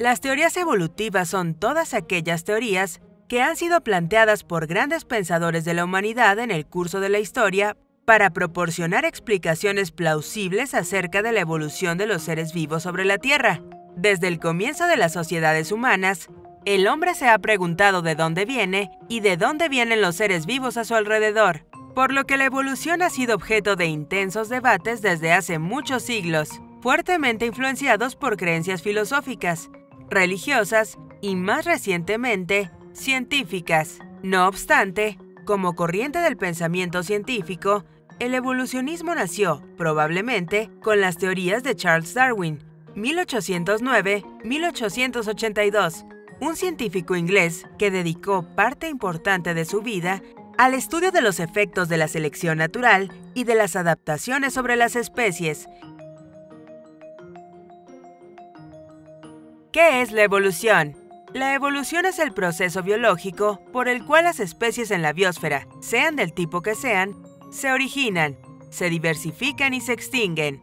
Las teorías evolutivas son todas aquellas teorías que han sido planteadas por grandes pensadores de la humanidad en el curso de la historia para proporcionar explicaciones plausibles acerca de la evolución de los seres vivos sobre la Tierra. Desde el comienzo de las sociedades humanas, el hombre se ha preguntado de dónde viene y de dónde vienen los seres vivos a su alrededor, por lo que la evolución ha sido objeto de intensos debates desde hace muchos siglos, fuertemente influenciados por creencias filosóficas, religiosas y más recientemente, científicas. No obstante, como corriente del pensamiento científico, el evolucionismo nació, probablemente, con las teorías de Charles Darwin, 1809-1882, un científico inglés que dedicó parte importante de su vida al estudio de los efectos de la selección natural y de las adaptaciones sobre las especies. ¿Qué es la evolución? La evolución es el proceso biológico por el cual las especies en la biosfera, sean del tipo que sean, se originan, se diversifican y se extinguen.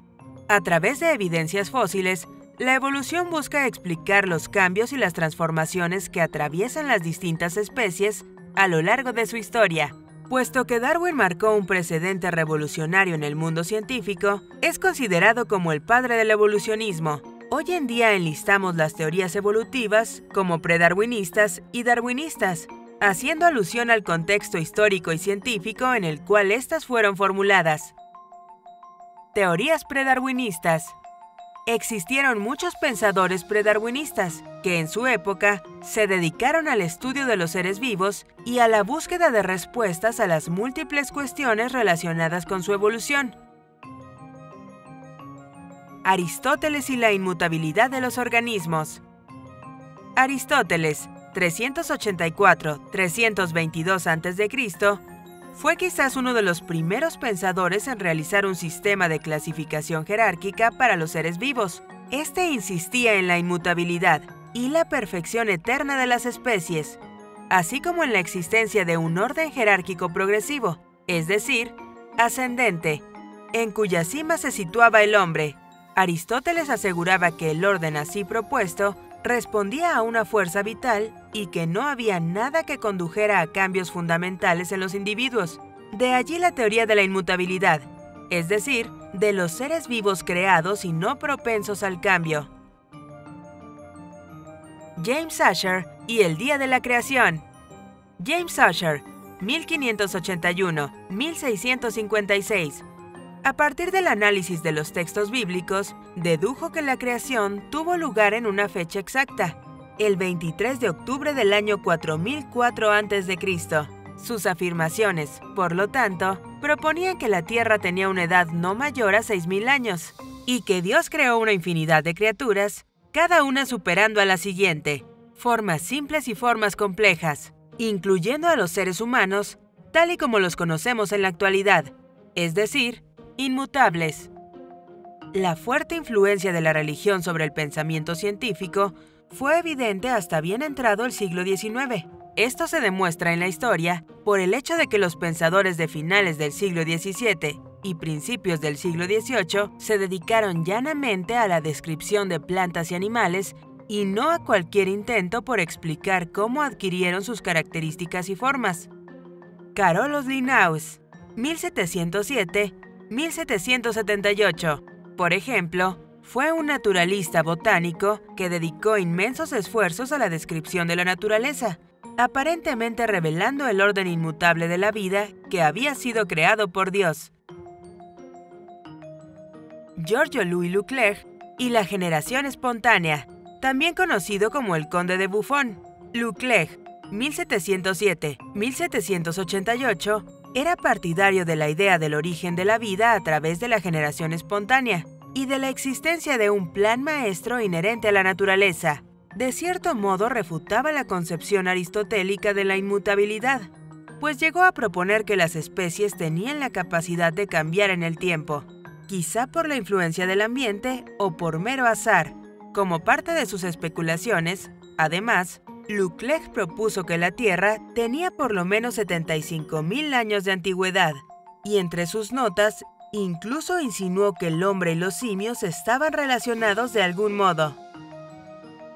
A través de evidencias fósiles, la evolución busca explicar los cambios y las transformaciones que atraviesan las distintas especies a lo largo de su historia. Puesto que Darwin marcó un precedente revolucionario en el mundo científico, es considerado como el padre del evolucionismo. Hoy en día enlistamos las teorías evolutivas como predarwinistas y darwinistas, haciendo alusión al contexto histórico y científico en el cual éstas fueron formuladas. Teorías predarwinistas Existieron muchos pensadores predarwinistas que en su época se dedicaron al estudio de los seres vivos y a la búsqueda de respuestas a las múltiples cuestiones relacionadas con su evolución. Aristóteles y la inmutabilidad de los organismos. Aristóteles, 384-322 a.C., fue quizás uno de los primeros pensadores en realizar un sistema de clasificación jerárquica para los seres vivos. Este insistía en la inmutabilidad y la perfección eterna de las especies, así como en la existencia de un orden jerárquico progresivo, es decir, ascendente, en cuya cima se situaba el hombre, Aristóteles aseguraba que el orden así propuesto respondía a una fuerza vital y que no había nada que condujera a cambios fundamentales en los individuos. De allí la teoría de la inmutabilidad, es decir, de los seres vivos creados y no propensos al cambio. James Asher y el Día de la Creación. James Asher, 1581-1656 a partir del análisis de los textos bíblicos, dedujo que la creación tuvo lugar en una fecha exacta, el 23 de octubre del año 4004 a.C. Sus afirmaciones, por lo tanto, proponían que la Tierra tenía una edad no mayor a 6.000 años y que Dios creó una infinidad de criaturas, cada una superando a la siguiente, formas simples y formas complejas, incluyendo a los seres humanos, tal y como los conocemos en la actualidad, es decir, Inmutables. La fuerte influencia de la religión sobre el pensamiento científico fue evidente hasta bien entrado el siglo XIX. Esto se demuestra en la historia por el hecho de que los pensadores de finales del siglo XVII y principios del siglo XVIII se dedicaron llanamente a la descripción de plantas y animales y no a cualquier intento por explicar cómo adquirieron sus características y formas. Carolus Linnaeus, 1707 1778, por ejemplo, fue un naturalista botánico que dedicó inmensos esfuerzos a la descripción de la naturaleza, aparentemente revelando el orden inmutable de la vida que había sido creado por Dios. Giorgio Louis Leclerc y la generación espontánea, también conocido como el Conde de Buffon. Leclerc, 1707-1788, era partidario de la idea del origen de la vida a través de la generación espontánea y de la existencia de un plan maestro inherente a la naturaleza. De cierto modo refutaba la concepción aristotélica de la inmutabilidad, pues llegó a proponer que las especies tenían la capacidad de cambiar en el tiempo, quizá por la influencia del ambiente o por mero azar. Como parte de sus especulaciones, además, Leclerc propuso que la Tierra tenía por lo menos 75.000 años de antigüedad, y entre sus notas incluso insinuó que el hombre y los simios estaban relacionados de algún modo.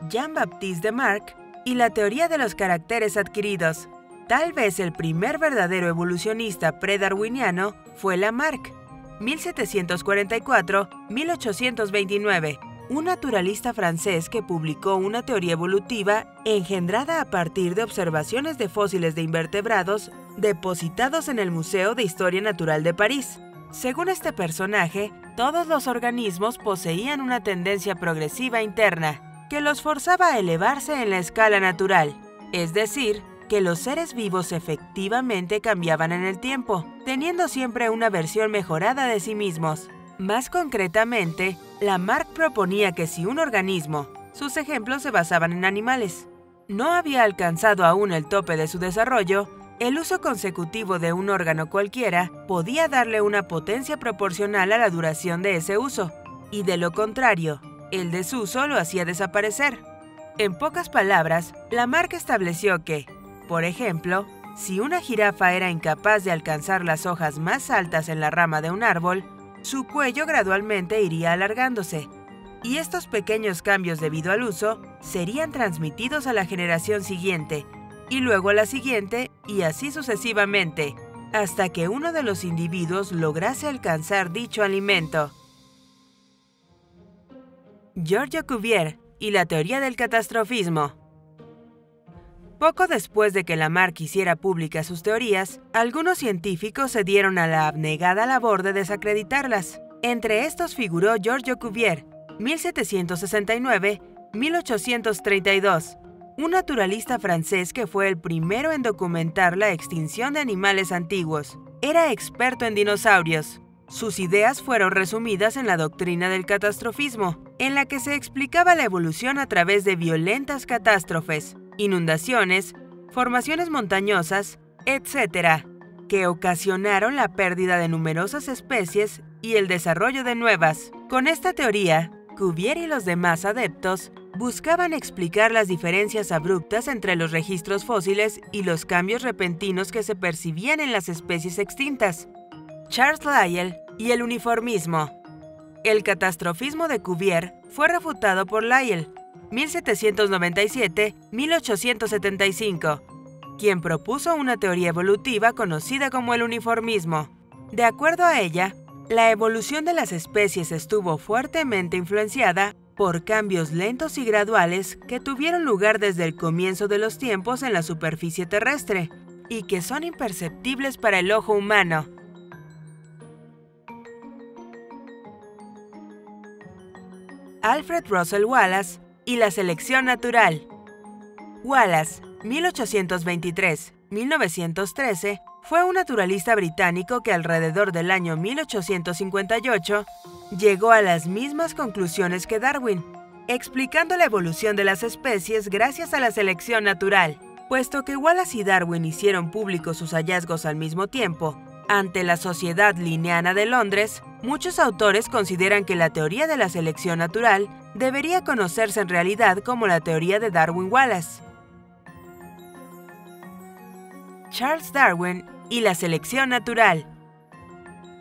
Jean-Baptiste de Marck y la teoría de los caracteres adquiridos. Tal vez el primer verdadero evolucionista predarwiniano fue Lamarck, 1744-1829, un naturalista francés que publicó una teoría evolutiva engendrada a partir de observaciones de fósiles de invertebrados depositados en el Museo de Historia Natural de París. Según este personaje, todos los organismos poseían una tendencia progresiva interna que los forzaba a elevarse en la escala natural, es decir, que los seres vivos efectivamente cambiaban en el tiempo, teniendo siempre una versión mejorada de sí mismos. Más concretamente, Lamarck proponía que si un organismo, sus ejemplos se basaban en animales, no había alcanzado aún el tope de su desarrollo, el uso consecutivo de un órgano cualquiera podía darle una potencia proporcional a la duración de ese uso, y de lo contrario, el desuso lo hacía desaparecer. En pocas palabras, Lamarck estableció que, por ejemplo, si una jirafa era incapaz de alcanzar las hojas más altas en la rama de un árbol, su cuello gradualmente iría alargándose, y estos pequeños cambios debido al uso serían transmitidos a la generación siguiente, y luego a la siguiente, y así sucesivamente, hasta que uno de los individuos lograse alcanzar dicho alimento. Giorgio Cuvier y la teoría del catastrofismo. Poco después de que Lamarck hiciera públicas sus teorías, algunos científicos se dieron a la abnegada labor de desacreditarlas. Entre estos figuró Giorgio Cuvier, 1769-1832, un naturalista francés que fue el primero en documentar la extinción de animales antiguos. Era experto en dinosaurios. Sus ideas fueron resumidas en la doctrina del catastrofismo, en la que se explicaba la evolución a través de violentas catástrofes, inundaciones, formaciones montañosas, etc., que ocasionaron la pérdida de numerosas especies y el desarrollo de nuevas. Con esta teoría, Cuvier y los demás adeptos buscaban explicar las diferencias abruptas entre los registros fósiles y los cambios repentinos que se percibían en las especies extintas. Charles Lyell y el uniformismo. El catastrofismo de Cuvier fue refutado por Lyell, 1797-1875, quien propuso una teoría evolutiva conocida como el uniformismo. De acuerdo a ella, la evolución de las especies estuvo fuertemente influenciada por cambios lentos y graduales que tuvieron lugar desde el comienzo de los tiempos en la superficie terrestre y que son imperceptibles para el ojo humano. Alfred Russel Wallace y la selección natural. Wallace, 1823-1913, fue un naturalista británico que alrededor del año 1858 llegó a las mismas conclusiones que Darwin, explicando la evolución de las especies gracias a la selección natural. Puesto que Wallace y Darwin hicieron públicos sus hallazgos al mismo tiempo, ante la Sociedad Linneana de Londres, muchos autores consideran que la teoría de la selección natural debería conocerse en realidad como la teoría de Darwin-Wallace. Charles Darwin y la selección natural.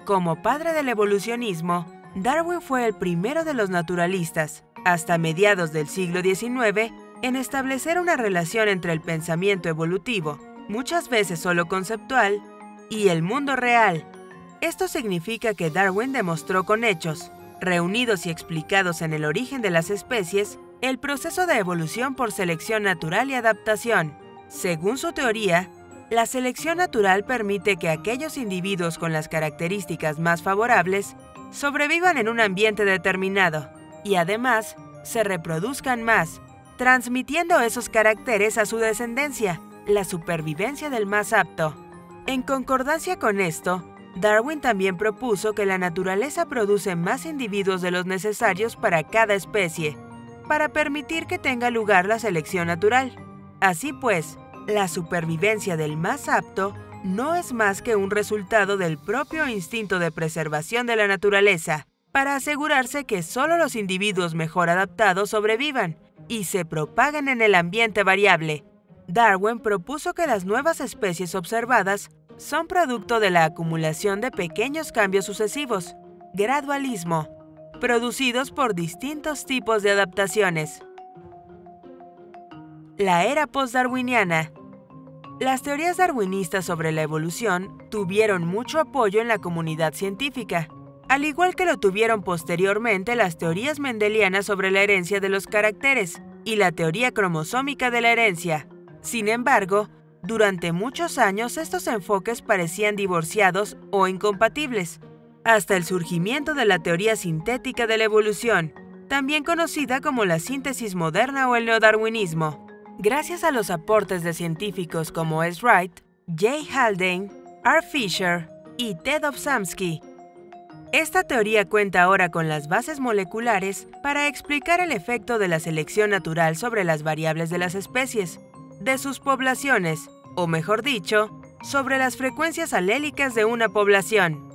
Como padre del evolucionismo, Darwin fue el primero de los naturalistas, hasta mediados del siglo XIX, en establecer una relación entre el pensamiento evolutivo, muchas veces solo conceptual, y el mundo real. Esto significa que Darwin demostró con hechos, reunidos y explicados en el origen de las especies, el proceso de evolución por selección natural y adaptación. Según su teoría, la selección natural permite que aquellos individuos con las características más favorables sobrevivan en un ambiente determinado y además se reproduzcan más, transmitiendo esos caracteres a su descendencia, la supervivencia del más apto. En concordancia con esto, Darwin también propuso que la naturaleza produce más individuos de los necesarios para cada especie, para permitir que tenga lugar la selección natural. Así pues, la supervivencia del más apto no es más que un resultado del propio instinto de preservación de la naturaleza, para asegurarse que solo los individuos mejor adaptados sobrevivan y se propaguen en el ambiente variable, Darwin propuso que las nuevas especies observadas son producto de la acumulación de pequeños cambios sucesivos, gradualismo, producidos por distintos tipos de adaptaciones. La era postdarwiniana. Las teorías darwinistas sobre la evolución tuvieron mucho apoyo en la comunidad científica, al igual que lo tuvieron posteriormente las teorías mendelianas sobre la herencia de los caracteres y la teoría cromosómica de la herencia. Sin embargo, durante muchos años estos enfoques parecían divorciados o incompatibles, hasta el surgimiento de la teoría sintética de la evolución, también conocida como la síntesis moderna o el neodarwinismo. Gracias a los aportes de científicos como S. Wright, J. Haldane, R. Fisher y Ted Opsamsky, esta teoría cuenta ahora con las bases moleculares para explicar el efecto de la selección natural sobre las variables de las especies, de sus poblaciones, o mejor dicho, sobre las frecuencias alélicas de una población.